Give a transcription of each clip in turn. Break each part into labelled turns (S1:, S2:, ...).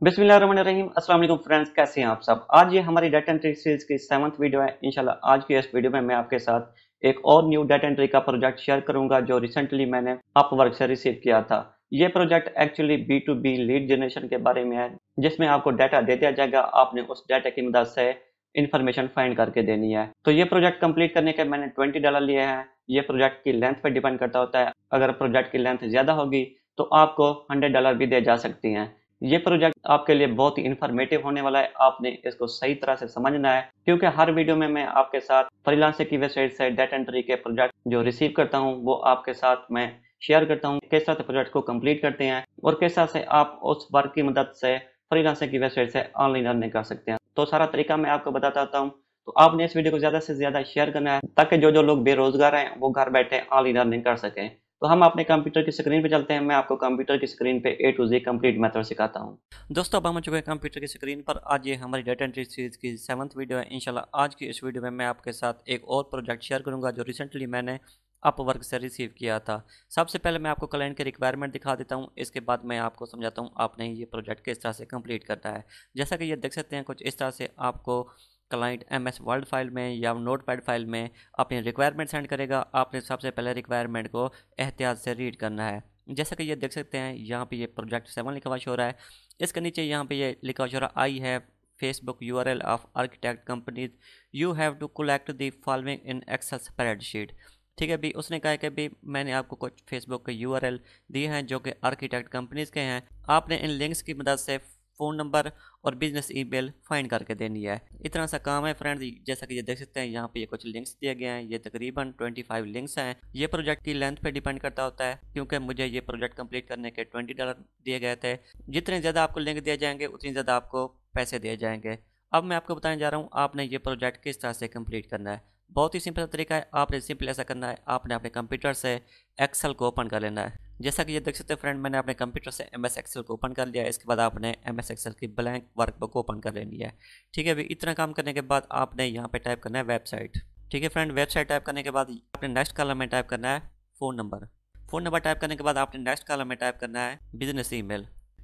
S1: बिस्मिल्लाहिर्रहमानिर्रहीम। अस्सलाम फ्रेंड्स, कैसे हैं आप सब? आज ये हमारी डाटा एंट्री सीरीज़ की सेवंथ वीडियो है। इंशाल्लाह, आज की इस वीडियो में मैं आपके साथ एक और न्यू डाटा एंट्री का प्रोजेक्ट शेयर करूँगा, जो रिसेंटली मैंने अप वर्क से रिसीव किया था। ये project actually B to B lead generation के बारे में है, जिसमें आपको डाटा दे दिया जाएगा। आपने उस डाटा की मदद से इन्फॉर्मेशन फाइंड करके देनी है। तो ये प्रोजेक्ट कंप्लीट करने के मैंने ट्वेंटी डॉलर लिए हैं। ये प्रोजेक्ट की लेंथ पर डिपेंड करता होता है। अगर प्रोजेक्ट की लेंथ ज़्यादा होगी तो आपको हंड्रेड डॉलर भी दे जा सकती हैं। ये प्रोजेक्ट आपके लिए बहुत ही इन्फॉर्मेटिव होने वाला है। आपने इसको सही तरह से समझना है, क्योंकि हर वीडियो में मैं आपके साथ फ्रीलांसर की वेबसाइट से डेटा एंट्री के प्रोजेक्ट जो रिसीव करता हूँ, वो आपके साथ मैं शेयर करता हूँ, किस तरह से प्रोजेक्ट को कंप्लीट करते हैं और किस तरह से आप उस वर्क की मदद से फ्रीलांसर की वेबसाइट से ऑनलाइन अर्निंग कर सकते हैं। तो सारा तरीका मैं आपको बताता हूँ। तो आपने इस वीडियो को ज़्यादा से ज़्यादा शेयर करना है, ताकि जो जो लोग बेरोजगार हैं, वो घर बैठे ऑनलाइन अर्निंग कर सकें। तो हम अपने कंप्यूटर की स्क्रीन पे चलते हैं। मैं आपको कंप्यूटर की स्क्रीन पे A to Z complete method सिखाता हूँ। दोस्तों, अब हम चुके हैं कंप्यूटर की स्क्रीन पर। आज ये हमारी डेटा एंट्री सीरीज़ की सेवंथ वीडियो है। इंशाल्लाह आज की इस वीडियो में मैं आपके साथ एक और प्रोजेक्ट शेयर करूँगा, जो रिसेंटली मैंने अप वर्क से रिसीव किया था। सबसे पहले मैं आपको क्लाइंट के रिक्वायरमेंट दिखा देता हूँ। इसके बाद मैं आपको समझाता हूँ, आपने ये प्रोजेक्ट किस तरह से कंप्लीट करना है। जैसा कि ये देख सकते हैं, कुछ इस तरह से आपको client M S Word file में या नोट पैड फ़ाइल में अपनी रिक्वायरमेंट सेंड करेगा, आपने सबसे पहले रिक्वायरमेंट को एहतियात से रीड करना है। जैसा कि ये देख सकते हैं, यहाँ पे ये प्रोजेक्ट सेवन लिखा हुआ शो रहा है। इसके नीचे यहाँ पे ये लिखा हुआ शो रहा आई है Facebook U R L of architect companies you have to collect the following in Excel spreadsheet ठीक है भी उसने कहा है कि भी मैंने आपको कुछ फेसबुक के यू आर एल दिए हैं जो कि आर्किटेक्ट कंपनीज़ के हैं। आपने इन लिंक्स की मदद से फ़ोन नंबर और बिज़नेस ईमेल फाइंड करके देनी है। इतना सा काम है फ्रेंड जैसा कि ये देख सकते हैं, यहाँ पे ये कुछ लिंक्स दिए गए हैं। ये तकरीबन 25 लिंक्स हैं। ये प्रोजेक्ट की लेंथ पे डिपेंड करता होता है, क्योंकि मुझे ये प्रोजेक्ट कंप्लीट करने के 20 डॉलर दिए गए थे। जितने ज़्यादा आपको लिंक दिए जाएँगे, उतनी ज़्यादा आपको पैसे दिए जाएँगे। अब मैं आपको बताने जा रहा हूँ, आपने ये प्रोजेक्ट किस तरह से कंप्लीट करना है। बहुत ही सिंपल तरीका है, आपने सिंपल ऐसा करना है, आपने अपने कंप्यूटर से एक्सेल को ओपन कर लेना है। जैसा कि ये देख सकते हैं फ्रेंड, मैंने अपने कंप्यूटर से एम एस एक्सेल को ओपन कर लिया है। इसके बाद आपने एम एस एक्सेल की ब्लैंक वर्कबुक ओपन कर लेनी है। ठीक है, अभी इतना काम करने के बाद आपने यहाँ पे टाइप करना है वेबसाइट ठीक है फ्रेंड वेबसाइट टाइप करने के बाद आपने नेक्स्ट कॉलम में टाइप करना है phone number phone number type करने के बाद आपने नेक्स्ट कॉलम में टाइप करना है बिज़नेस ई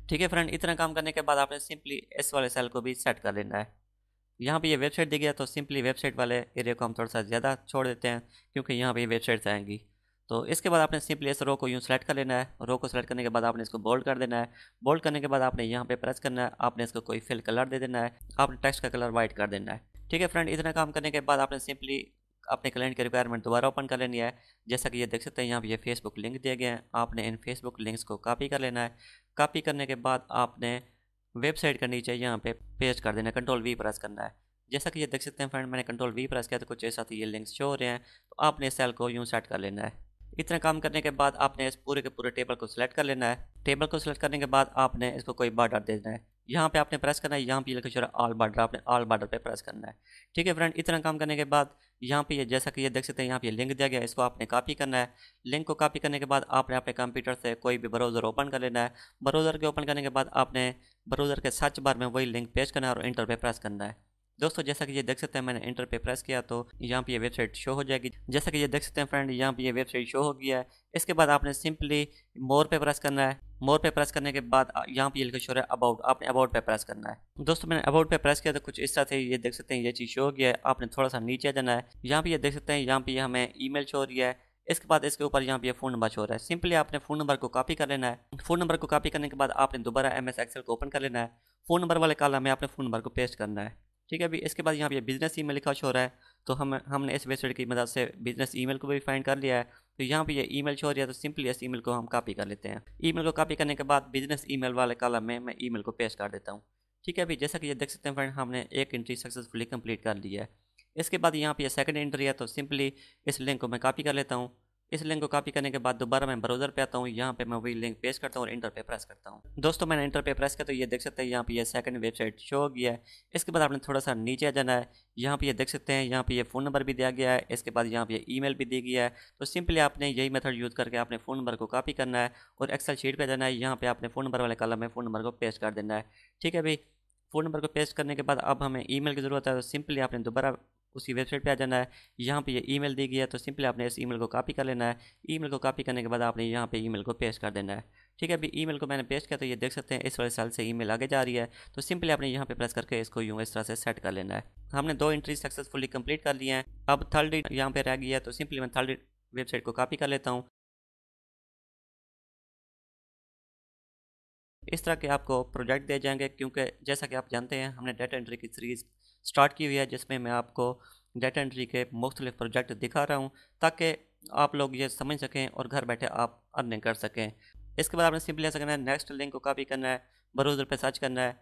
S1: ठीक है फ्रेंड, इतना काम करने के बाद आपने सिंपली एस वाले सेल को भी सेट कर लेना है। यहाँ पे ये वेबसाइट दी गया तो सिंपली वेबसाइट वाले एरिया को हम थोड़ा सा ज़्यादा छोड़ देते हैं, क्योंकि यहाँ पे वेबसाइट्स आएँगी। तो इसके बाद आपने सिंपली इस रो को यूँ सेलेक्ट कर लेना है। रो को सेलेक्ट करने के बाद आपने इसको बोल्ड कर देना है। बोल्ड करने के बाद आपने यहाँ पे प्रेस करना है। आपने इसको कोई फिल कलर दे देना है। आपने टेक्स्ट का कलर वाइट कर देना है। ठीक है फ्रेंड इतना काम करने के बाद आपने सिंपली अपने क्लाइंट की रिक्वायरमेंट दोबारा ओपन कर लेनी है। जैसा कि ये देख सकते हैं, यहाँ पे ये फेसबुक लिंक दिए गए हैं। आपने इन फेसबुक लिंक्स को कॉपी कर लेना है। कॉपी करने के बाद आपने वेबसाइट का नीचे यहाँ पे पेस्ट कर देना है। कंट्रोल वी प्रेस करना है। जैसा कि ये देख सकते हैं फ्रेंड मैंने कंट्रोल वी प्रेस किया तो कुछ ऐसा ये लिंक्स शो हो रहे हैं। तो आपने सेल को यूँ सेट कर लेना है। इतना काम करने के बाद आपने इस पूरे के पूरे टेबल को सिलेक्ट कर लेना है। टेबल को सिलेक्ट करने के बाद आपने इसको कोई बार्डर दे देना है। यहाँ पे आपने प्रेस करना है, यहाँ पे लिखा छोड़ा ऑल बार्डर आपने ऑल बार्डर पे प्रेस करना है। ठीक है फ्रेंड इतना काम करने के बाद यहाँ पे ये जैसा कि ये देख सकते हैं, यहाँ पे लिंक दिया गया है, इसको आपने कॉपी करना है। लिंक को कॉपी करने के बाद आपने अपने कंप्यूटर से कोई भी ब्राउज़र ओपन कर लेना है। ब्राउज़र के ओपन करने के बाद आपने ब्राउज़र के सर्च बार में वही लिंक पेश करना है और इंटर पे प्रेस करना है। दोस्तों, जैसा कि ये देख सकते हैं, मैंने इंटर पे प्रेस किया तो यहाँ पे ये वेबसाइट शो हो जाएगी। जैसा कि ये देख सकते हैं फ्रेंड यहाँ पे ये वेबसाइट शो हो गया है। इसके बाद आपने सिंपली मोर पे प्रेस करना है। मोर पे प्रेस करने के बाद यहाँ पे ये लिखा शो है अबाउट आपने अबाउट पे प्रेस करना है। दोस्तों, मैंने अबाउट पे प्रेस किया तो कुछ इस तरह से ये देख सकते हैं, ये चीज़ शो हो गया है। आपने थोड़ा सा नीचे जाना है। यहाँ पे ये देख सकते हैं, यहाँ पे हमें ई शो रही है। इसके बाद इसके ऊपर यहाँ पे फ़ोन नंबर शो रहा है। सिंपली आपने फ़ोन नंबर को कॉपी कर लेना है। फ़ोन नंबर को कॉपी करने के बाद आपने दोबारा एम एस एक्सेल को ओपन कर लेना है। फ़ोन नंबर वाले कॉलम में आपने फ़ोन नंबर को पेस्ट करना है। ठीक है, अभी इसके बाद यहाँ पे बिज़नेस ईमेल लिखा शो रहा है तो हम, हमने इस वेबसाइट की मदद से बिज़नेस ईमेल को भी फाइंड कर लिया है तो यहाँ पे ये ईमेल शो रहा है तो सिंपली इस ईमेल को हम कॉपी कर लेते हैं। ईमेल को कॉपी करने के बाद बिज़नेस ईमेल वाले कॉलम में मैं ईमेल को पेश कर देता हूँ। ठीक है, अभी जैसा कि ये देख सकते हैं फ्रेंड हमने एक एंट्री सक्सेसफुली कंप्लीट कर लिया है। इसके बाद यहाँ पे सेकंड एंट्री है तो सिंपली इस लिंक को मैं कॉपी कर लेता हूँ। इस लिंक को कॉपी करने के बाद दोबारा मैं ब्राउज़र पे आता हूँ, यहाँ पे मैं वही लिंक पेश करता हूँ और इंटर पे प्रेस करता हूँ। दोस्तों, मैंने इंटर पे प्रेस किया तो ये देख सकते हैं यहाँ पे ये सेकंड वेबसाइट शो हो गया है। इसके बाद आपने थोड़ा सा नीचे जाना है, यहाँ पे ये देख सकते हैं, यहाँ पे ये फ़ोन नंबर भी दिया गया है, इसके बाद यहाँ पे ई भी दी गया है। तो सिंपली आपने यही मेथड यूज़ करके अपने फ़ोन नंबर को कॉपी करना है और एक्सल शीट पर जाना है, यहाँ पर आपने फ़ोन नंबर वाले कलम में फ़ोन नंबर को पेस्ट कर देना है। ठीक है भाई फ़ोन नंबर को पेस्ट करने के बाद अब हमें ई की ज़रूरत है तो सिंपली आपने दोबारा उसी वेबसाइट पे आ जाना है। यहाँ पे ये ईमेल दी गई है तो सिंपली आपने इस ईमेल को कॉपी कर लेना है। ईमेल को कॉपी करने के बाद आपने यहाँ पे ईमेल को पेस्ट कर देना है। ठीक है, अभी ईमेल को मैंने पेस्ट किया तो ये देख सकते हैं, इस वाले साल से ईमेल आगे जा रही है। तो सिंपली आपने यहाँ पे प्रेस करके इसको यूँ इस तरह से सेट कर लेना है। हमने दो एंट्री सक्सेसफुली कंप्लीट कर लिए हैं। अब थर्ड यहाँ पर रह गई है तो सिंपली मैं थर्ड वेबसाइट को कॉपी कर लेता हूँ। इस तरह के आपको प्रोजेक्ट दे जाएँगे, क्योंकि जैसा कि आप जानते हैं, हमने डेटा एंट्री की सीरीज़ स्टार्ट की हुई है, जिसमें मैं आपको डेटा एंट्री के मुख्तलिफ़ प्रोजेक्ट दिखा रहा हूँ, ताकि आप लोग ये समझ सकें और घर बैठे आप अर्निंग कर सकें। इसके बाद आपने सिंपली ऐसा करना है नेक्स्ट लिंक को कॉपी करना है ब्राउज़र पे सर्च करना है।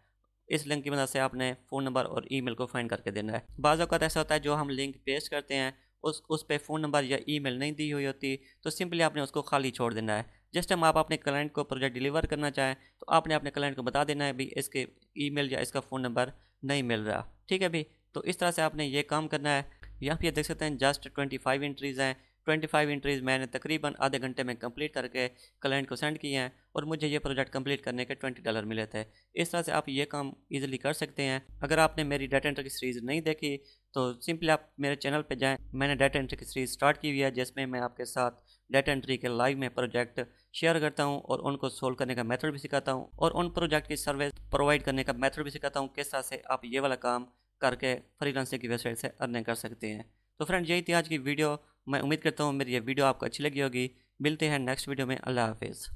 S1: इस लिंक की मदद से आपने फ़ोन नंबर और ईमेल को फाइंड करके देना है। बाज़ अवत ऐसा होता है, जो हम लिंक पेस्ट करते हैं, उस उस पर फ़ोन नंबर या ईमेल नहीं दी हुई होती तो सिंपली आपने उसको खाली छोड़ देना है। जिस टाइम आप अपने क्लाइंट को प्रोजेक्ट डिलीवर करना चाहें तो आपने अपने क्लाइंट को बता देना है भाई इसके ईमेल या इसका फ़ोन नंबर नहीं मिल रहा। ठीक है भाई तो इस तरह से आपने ये काम करना है। यहाँ पे देख सकते हैं जस्ट ट्वेंटी फाइव इंट्रीज़ हैं। ट्वेंटी फाइव इंट्रीज़ मैंने तकरीबन आधे घंटे में कंप्लीट करके क्लाइंट को सेंड किए हैं और मुझे ये प्रोजेक्ट कंप्लीट करने के ट्वेंटी डॉलर मिले थे। इस तरह से आप ये काम इजीली कर सकते हैं। अगर आपने मेरी डाटा एंट्री की सीरीज़ नहीं देखी तो सिंपली आप मेरे चैनल पे जाएँ। मैंने डाटा एंट्री की सीरीज़ स्टार्ट की हुई है, जिसमें मैं आपके साथ डाटा एंट्री के लाइव में प्रोजेक्ट शेयर करता हूँ और उनको सोल्व करने का मेथड भी सिखाता हूँ और उन प्रोजेक्ट की सर्विस प्रोवाइड करने का मेथड भी सिखाता हूँ किस तरह से आप ये वाला काम करके फ्रीलांसिंग की वेबसाइट से अर्निंग कर सकते हैं। तो फ्रेंड यही थी आज की वीडियो मैं उम्मीद करता हूँ मेरी ये वीडियो आपको अच्छी लगी होगी। मिलते हैं नेक्स्ट वीडियो में। अल्लाह हाफिज़।